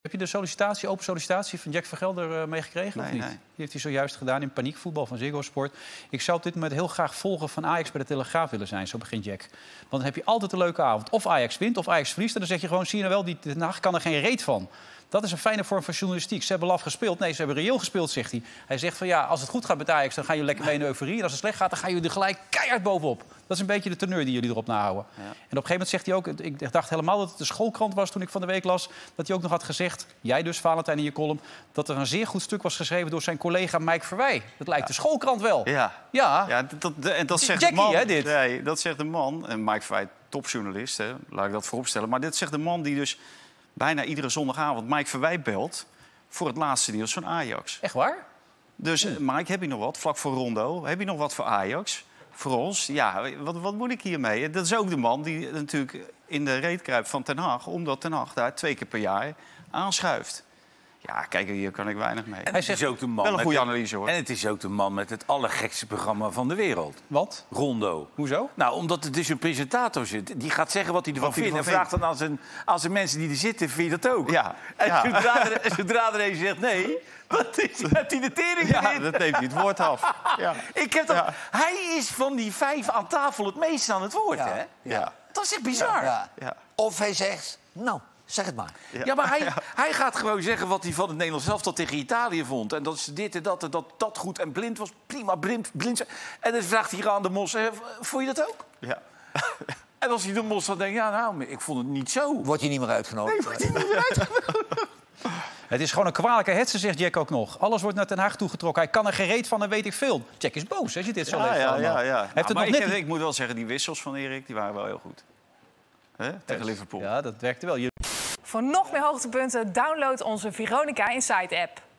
Heb je de sollicitatie, open sollicitatie van Jack Vergelder uh, meegekregen? Nee, of niet? nee. Die heeft hij zojuist gedaan in paniekvoetbal van Ziggo Sport. Ik zou op dit moment heel graag volger van Ajax bij de Telegraaf willen zijn. Zo begint Jack. Want dan heb je altijd een leuke avond. Of Ajax wint of Ajax verliest. En dan zeg je gewoon, zie je nou wel, die Den Haag kan er geen reet van. Dat is een fijne vorm van journalistiek. Ze hebben laf gespeeld. Nee, ze hebben reëel gespeeld, zegt hij. Hij zegt van ja, als het goed gaat met Ajax, dan gaan jullie lekker mee in de euforie. En als het slecht gaat, dan gaan jullie er gelijk keihard bovenop. Dat is een beetje de teneur die jullie erop nahouden. En op een gegeven moment zegt hij ook... Ik dacht helemaal dat het de schoolkrant was toen ik van de week las... dat hij ook nog had gezegd, jij dus, Valentijn, in je column... dat er een zeer goed stuk was geschreven door zijn collega Mike Verwij. Dat lijkt de schoolkrant wel. Ja. Ja. Ja, dat, dat- en dat zegt Jackie, de man. hè, dit? Nee, dat zegt de man. En Mike Verwijt, topjournalist, hè, laat ik dat vooropstellen. Maar dit zegt de man die dus bijna iedere zondagavond Mike Verwijt belt... voor het laatste nieuws van Ajax. Echt waar? Dus eh, Mike, heb je nog wat? Vlak voor Rondo. Heb je nog wat voor Ajax? Voor ons? Ja, wat, wat moet ik hiermee? Dat is ook de man die natuurlijk in de reet kruipt van Ten Hag... omdat Ten Hag daar twee keer per jaar aanschuift. Ja, kijk, hier kan ik weinig mee. En het is ook de man Wel een met goede het- analyse, hoor. En het is ook de man met het allergekste programma van de wereld. Wat? Rondo. Hoezo? Nou, omdat het dus een presentator zit. Die gaat zeggen wat hij ervan Wat hij vindt. En vraagt dan aan zijn, aan zijn mensen die er zitten, vind je dat ook? Ja, En ja. Zodra, er, zodra er een zegt nee, wat is, heeft hij de tering Ja, dat neemt hij het woord af. Ja. Ik heb dat, Ja. Hij is van die vijf aan tafel het meest aan het woord, Ja. hè? Ja. Dat is echt bizar. Ja. Ja. Ja. Of hij zegt, nou, zeg het maar. maar hij, hij gaat gewoon zeggen wat hij van het Nederlands zelf tot tegen Italië vond. En dat is dit en dat en dat dat goed en blind was. Prima, blind. blind. En dan vraagt hij aan de mos, eh, vond je dat ook? Ja. En als hij de mos dan denkt, ja nou, ik vond het niet zo. Wordt hij niet meer uitgenodigd? Het is gewoon een kwalijke hetze, zegt Jack ook nog. Alles wordt naar Den Haag toegetrokken. Hij kan er geen reet van en weet ik veel. Jack is boos, als je dit zo Ja, leest ja, ja, ja. Heeft Nou, het maar nog ik, net niet- ik moet wel zeggen, die wissels van Erik die waren wel heel goed. Hè? Tegen Liverpool. Ja, dat werkte wel. Voor nog meer hoogtepunten download onze Veronica Inside app.